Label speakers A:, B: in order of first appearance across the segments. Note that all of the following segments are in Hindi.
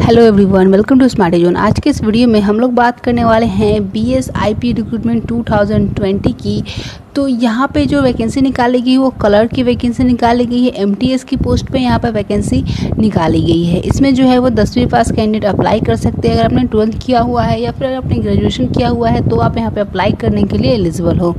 A: Hello everyone welcome to smart zone आज के इस वीडियो में हम लोग बात करने वाले हैं B S I P recruitment 2020 की। तो यहाँ पे जो वैकेंसी निकाली गई, वो कलर की वैकेंसी निकाली गई है एमटीएस की पोस्ट पे यहाँ पे वैकेंसी निकाली गई है। इसमें जो है वो दसवीं पास कैंडिडेट अप्लाई कर सकते हैं। अगर आपने ट्वेल्थ किया हुआ है या फिर अगर आपने ग्रेजुएशन किया हुआ है तो आप यहाँ पे अप्लाई करने के लिए एलिजिबल हो।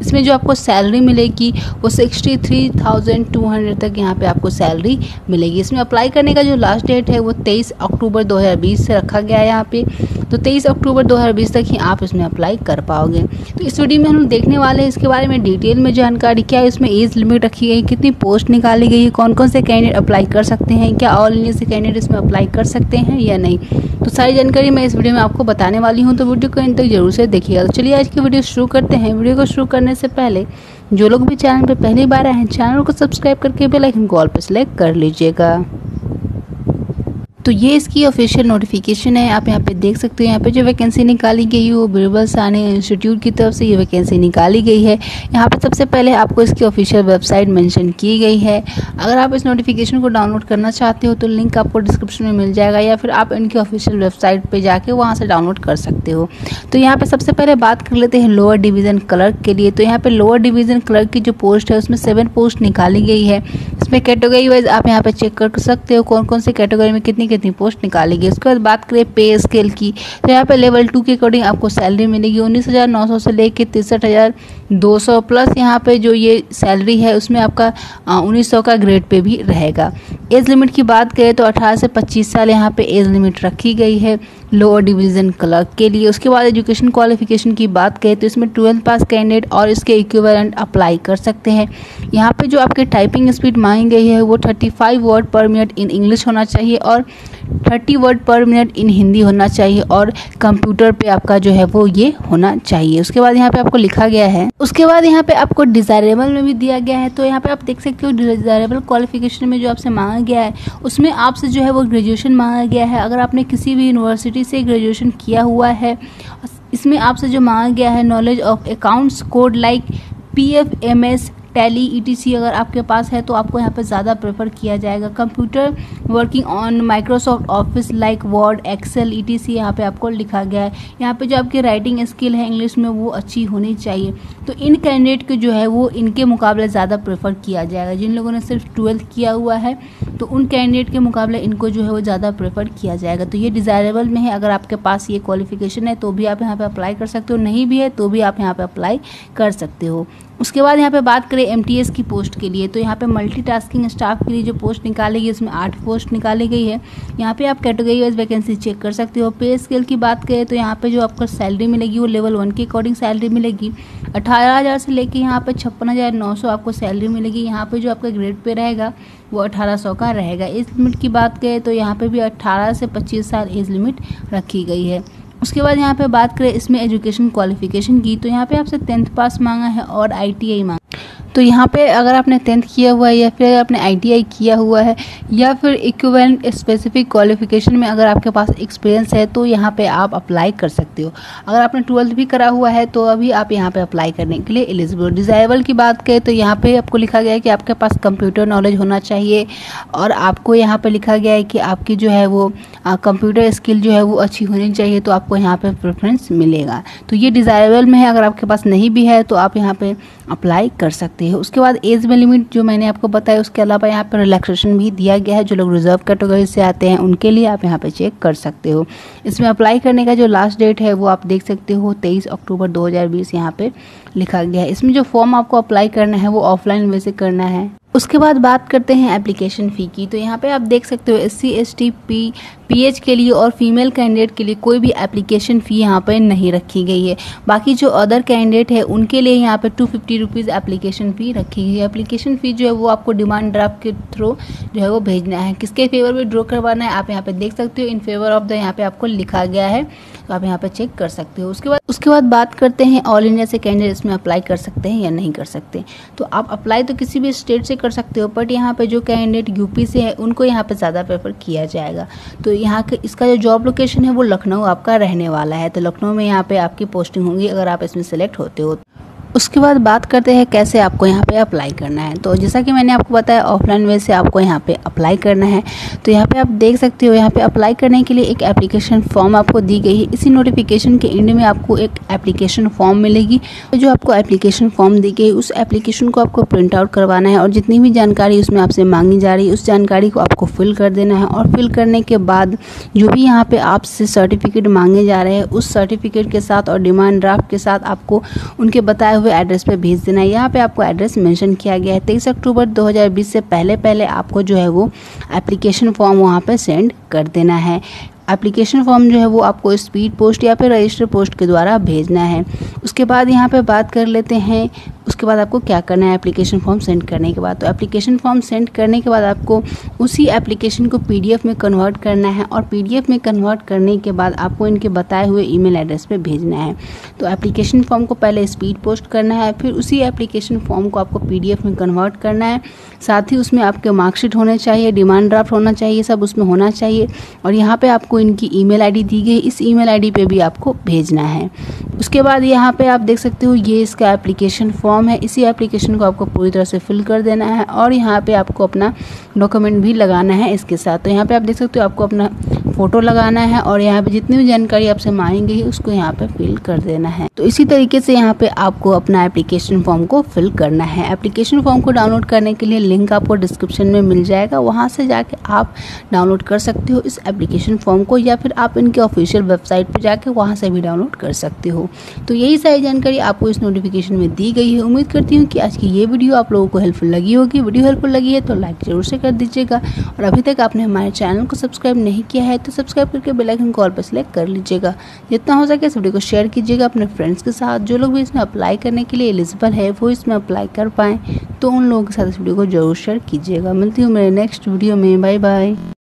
A: इसमें जो आपको सैलरी मिलेगी, वो sixty three thousand two hundred तक यहाँ पे आपको सैलरी मिलेगी। इसमें अप्लाई करने का जो लास्ट डेट है, वो तेईस अक्टूबर दो हज़ार बीस से रखा गया है यहाँ पे। तो तेईस अक्टूबर दो हज़ार बीस तक ही आप इसमें अप्लाई कर पाओगे। तो इस वीडियो में हम देखने वाले हैं, इसके बारे में डिटेल में जानकारी, क्या है इसमें एज लिमिट रखी गई, कितनी पोस्ट निकाली गई है कौन कौन से कैंडिडेट अप्लाई कर सकते हैं, क्या ऑल इंडिया से कैंडिडेट इसमें अप्लाई कर सकते हैं या नहीं। तो सारी जानकारी मैं इस वीडियो में आपको बताने वाली हूँ तो वीडियो को इन तक ज़रूर से देखिएगा। तो चलिए आज की वीडियो शुरू करते हैं। वीडियो को शुरू करने से पहले जो लोग भी चैनल पर पहली बार आए हैं, चैनल को सब्सक्राइब करके बेल आइकन ऑल पर सेलेक्ट कर लीजिएगा। तो ये इसकी ऑफिशियल नोटिफिकेशन है, आप यहाँ पे देख सकते हो, यहाँ पे जो वैकेंसी निकाली गई है, वो बिरबल सानी इंस्टीट्यूट की तरफ़ से ये वैकेंसी निकाली गई है। यहाँ पे सबसे पहले आपको इसकी ऑफिशियल वेबसाइट मेंशन की गई है। अगर आप इस नोटिफिकेशन को डाउनलोड करना चाहते हो तो लिंक आपको डिस्क्रिप्शन में मिल जाएगा, या फिर आप इनकी ऑफिशियल वेबसाइट पर जाके वहाँ से डाउनलोड कर सकते हो। तो यहाँ पर सबसे पहले बात कर लेते हैं लोअर डिवीज़न क्लर्क के लिए। तो यहाँ पर लोअर डिवीज़न क्लर्क की जो पोस्ट है, उसमें सेवन पोस्ट निकाली गई है। इसमें कैटेगरी वाइज आप यहाँ पर चेक कर सकते हो कौन कौन से कैटेगरी में कितनी कितनी पोस्ट निकाली गई उसके बाद बात करें पे स्केल की तो यहाँ पे लेवल टू के अकॉर्डिंग आपको सैलरी मिलेगी उन्नीस हज़ार नौ सौ से लेकर तिरसठ हज़ार दो सौ प्लस यहाँ पे जो ये सैलरी है, उसमें आपका उन्नीस सौ का ग्रेड पे भी रहेगा। एज लिमिट की बात करें तो अठारह से पच्चीस साल यहाँ पे एज लिमिट रखी गई है। लोअर डिवीज़न क्लर्क के लिए। उसके बाद एजुकेशन क्वालिफिकेशन की बात करें तो इसमें ट्वेल्थ पास कैंडिडेट और इसके इक्विवेलेंट अप्लाई कर सकते हैं। यहाँ पे जो आपके टाइपिंग स्पीड मांगी गई है, वो 35 word per minute in English होना चाहिए और 30 word per minute in Hindi होना चाहिए और कंप्यूटर पे आपका जो है वो ये होना चाहिए। उसके बाद यहाँ पे आपको लिखा गया है। उसके बाद यहाँ पे आपको डिज़ायरेबल में भी दिया गया है। तो यहाँ पे आप देख सकते हो डिज़ायरेबल क्वालिफिकेशन में जो आपसे मांगा गया है, उसमें आपसे जो है वो ग्रेजुएशन मांगा गया है। अगर आपने किसी भी यूनिवर्सिटी से ग्रेजुएशन किया हुआ है, इसमें आपसे जो मांगा गया है knowledge of accounts code like P F M S Tally E अगर आपके पास है तो आपको यहाँ पर ज़्यादा प्रेफर किया जाएगा। Computer working on Microsoft Office like Word Excel E T C यहाँ पर आपको लिखा गया है। यहाँ पर जो आपकी राइटिंग स्किल है इंग्लिश में, वो अच्छी होनी चाहिए। तो इन कैंडिडेट के जो है, वो इनके मुकाबले ज़्यादा प्रेफर किया जाएगा। जिन लोगों ने सिर्फ़ ट्वेल्थ किया हुआ है तो उन कैंडिडेट के मुकाबले इनको जो है वो ज़्यादा प्रेफर किया जाएगा। तो ये डिज़ायरेबल में है। अगर आपके पास ये क्वालिफिकेशन है तो भी आप यहाँ पे अप्लाई कर सकते हो। नहीं भी है तो भी आप यहाँ पे अप्लाई कर सकते हो। उसके बाद यहाँ पे बात करें एमटीएस की पोस्ट के लिए। तो यहाँ पे मल्टीटास्किंग स्टाफ के लिए जो पोस्ट निकाली गई उसमें आठ पोस्ट निकाली गई है। यहाँ पे आप कैटेगरी वाइज वैकेंसी चेक कर सकते हो। पे स्केल की बात करें तो यहाँ पे जो आपको सैलरी मिलेगी, वो लेवल वन के अकॉर्डिंग सैलरी मिलेगी। अठारह हज़ार से लेके यहाँ पर छप्पन हज़ार नौ सौ आपको सैलरी मिलेगी। यहाँ पे जो आपका ग्रेड पे रहेगा, वो अठारह सौ का रहेगा। एज लिमिट की बात करें तो यहाँ पे भी अट्ठारह से पच्चीस साल एज लिमिट रखी गई है। उसके बाद यहाँ पे बात करें इसमें एजुकेशन क्वालिफिकेशन की तो यहाँ पे आपसे टेंथ पास मांगा है और आई मांगा। तो यहाँ पे अगर आपने टेंथ किया हुआ है या फिर अगर आपने आईटीआई किया हुआ है या फिर इक्वेलेंट स्पेसिफिक क्वालिफिकेशन में अगर आपके पास एक्सपीरियंस है तो यहाँ पे आप अप्लाई कर सकते हो। अगर आपने ट्वेल्थ भी करा हुआ है तो अभी आप यहाँ पे अप्लाई करने के लिए एलिजिबल डिज़ायबल की बात करें तो यहाँ पे आपको लिखा गया है कि आपके पास कंप्यूटर नॉलेज होना चाहिए और आपको यहाँ पर लिखा गया है कि आपकी जो है वो कंप्यूटर स्किल जो है वो अच्छी होनी चाहिए तो आपको यहाँ पर प्रेफरेंस मिलेगा। तो ये डिज़ायरेबल में है, अगर आपके पास नहीं भी है तो आप यहाँ पर अप्लाई कर सकते है उसके बाद एज में लिमिट जो मैंने आपको बताया, उसके अलावा यहाँ पर रिलैक्सेशन भी दिया गया है। जो लोग रिज़र्व कैटेगरी से आते हैं, उनके लिए आप यहाँ पर चेक कर सकते हो। इसमें अप्लाई करने का जो लास्ट डेट है, वो आप देख सकते हो, तेईस अक्टूबर दो हज़ार बीस यहाँ लिखा गया है। इसमें जो फॉर्म आपको अप्लाई करना है, वो ऑफलाइन वैसे करना है। उसके बाद बात करते हैं एप्लीकेशन फ़ी की। तो यहाँ पे आप देख सकते हो S C S T P PH के लिए और फीमेल कैंडिडेट के लिए कोई भी एप्लीकेशन फ़ी यहाँ पर नहीं रखी गई है। बाकी जो अदर कैंडिडेट है, उनके लिए यहाँ पे two fifty rupees application fee रखी गई है। एप्लीकेशन फ़ी जो है, वो आपको डिमांड ड्राफ्ट के थ्रू जो है, वो भेजना है। किसके फेवर में ड्रॉ करवाना है, आप यहाँ पर देख सकते हो। इन फेवर ऑफ़ द यहाँ पर आपको लिखा गया है। तो आप यहाँ पे चेक कर सकते हो। उसके बाद उसके बाद बात करते हैं ऑल इंडिया से कैंडिडेट इसमें अप्लाई कर सकते हैं या नहीं कर सकते। तो आप अप्लाई तो किसी भी स्टेट से कर सकते हो बट यहाँ पे जो कैंडिडेट यूपी से है, उनको यहाँ पर ज़्यादा प्रेफर किया जाएगा। तो यहाँ के, इसका जो जॉब लोकेशन है, वो लखनऊ आपका रहने वाला है। तो लखनऊ में यहाँ पर आपकी पोस्टिंग होंगी अगर आप इसमें सेलेक्ट होते हो। उसके बाद बात करते हैं कैसे आपको यहाँ पे अप्लाई करना है। तो जैसा कि मैंने आपको बताया ऑफलाइन वे से आपको यहाँ पे अप्लाई करना है। तो यहाँ पे आप देख सकते हो, यहाँ पे अप्लाई करने के लिए एक एप्लीकेशन फॉर्म आपको दी गई है। इसी नोटिफिकेशन के एंड में आपको एक एप्लीकेशन फॉर्म मिलेगी। जो आपको एप्लीकेशन फॉर्म दी गई, उस एप्लीकेशन को आपको प्रिंट आउट करवाना है और जितनी भी जानकारी उसमें आपसे मांगी जा रही है, उस जानकारी को आपको फिल कर देना है और फिल करने के बाद जो भी यहाँ पर आपसे सर्टिफिकेट मांगे जा रहे हैं, उस सर्टिफिकेट के साथ और डिमांड ड्राफ्ट के साथ आपको उनके बताए हुए एड्रेस पर भेज देना। है यहाँ पे आपको एड्रेस मैंशन किया गया है। तेईस अक्टूबर 2020 से पहले पहले आपको जो है वो एप्लीकेशन फॉर्म वहाँ पर सेंड कर देना है। एप्लीकेशन फॉर्म जो है वो आपको स्पीड पोस्ट या फिर रजिस्टर पोस्ट के द्वारा भेजना है। उसके बाद यहाँ पे बात कर लेते हैं उसके बाद आपको क्या करना है? एप्लीकेशन फॉर्म सेंड करने के बाद। तो एप्लीकेशन फॉर्म सेंड करने के बाद आपको उसी एप्लीकेशन को पीडीएफ में कन्वर्ट करना है और पीडीएफ में कन्वर्ट करने के बाद आपको इनके बताए हुए ईमेल एड्रेस पर भेजना है। तो एप्लीकेशन फॉर्म को पहले स्पीड पोस्ट करना है, फिर उसी एप्लीकेशन फॉर्म को आपको पीडीएफ में कन्वर्ट करना है। साथ ही उसमें आपके मार्कशीट होने चाहिए डिमांड ड्राफ्ट होना चाहिए, सब उसमें होना चाहिए और यहाँ पर आपको इनकी ईमेल आईडी दी गई। इस ईमेल आईडी पे भी आपको भेजना है। उसके बाद यहाँ पे आप देख सकते हो, ये इसका एप्लीकेशन फॉर्म है। इसी एप्लीकेशन को आपको पूरी तरह से फिल कर देना है और यहाँ पे आपको अपना डॉक्यूमेंट भी लगाना है इसके साथ। तो यहाँ पे आप देख सकते हो, आपको अपना फ़ोटो लगाना है और यहाँ पे जितनी भी जानकारी आपसे मांगी गई है उसको यहाँ पे फिल कर देना है। तो इसी तरीके से यहाँ पे आपको अपना एप्लीकेशन फॉर्म को फिल करना है। एप्लीकेशन फॉर्म को डाउनलोड करने के लिए लिंक आपको डिस्क्रिप्शन में मिल जाएगा। वहाँ से जाके आप डाउनलोड कर सकते हो इस एप्लीकेशन फॉर्म को या फिर आप इनके ऑफिशियल वेबसाइट पर जाके वहाँ से भी डाउनलोड कर सकते हो। तो यही सारी जानकारी आपको इस नोटिफिकेशन में दी गई है। उम्मीद करती हूँ कि आज की ये वीडियो आप लोगों को हेल्पफुल लगी होगी। वीडियो हेल्पफुल लगी है तो लाइक ज़रूर से कर दीजिएगा। और अभी तक आपने हमारे चैनल को सब्सक्राइब नहीं किया है तो सब्सक्राइब करके बेल आइकन कॉल पर सेलेक्ट कर लीजिएगा। जितना हो सके इस वीडियो को शेयर कीजिएगा अपने फ्रेंड्स के साथ। जो लोग भी इसमें अप्लाई करने के लिए एलिजिबल है, वो इसमें अप्लाई कर पाएँ। तो उन लोगों के साथ इस वीडियो को ज़रूर शेयर कीजिएगा। मिलती हूँ मेरे नेक्स्ट वीडियो में। Bye bye